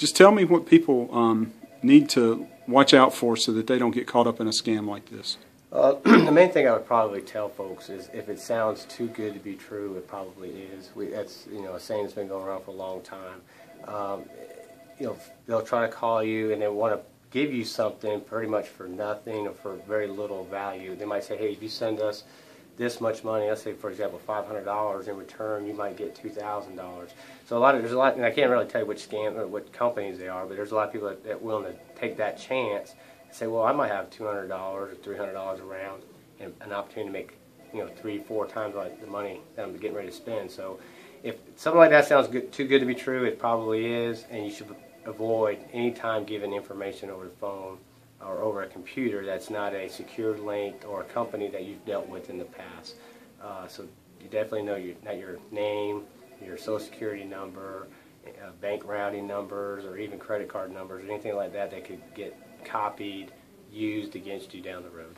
Just tell me what people um, need to watch out for so that they don't get caught up in a scam like this. Uh, the main thing I would probably tell folks is if it sounds too good to be true, it probably is. We, that's you know a saying that's been going around for a long time. Um, you know they'll try to call you and they want to give you something pretty much for nothing or for very little value. They might say, hey, if you send us this much money, let's say for example $500 in return, you might get $2,000. So a lot of there's a lot, and I can't really tell you which scam or what companies they are, but there's a lot of people that, that willing to take that chance and say, well, I might have $200 or $300 around and an opportunity to make you know three, four times like the money that I'm getting ready to spend. So if something like that sounds good, too good to be true, it probably is, and you should avoid any time giving information over the phone or over a computer that's not a secure link or a company that you've dealt with in the past. Uh, so you definitely know your, not your name, your social security number, uh, bank routing numbers, or even credit card numbers, or anything like that that could get copied, used against you down the road.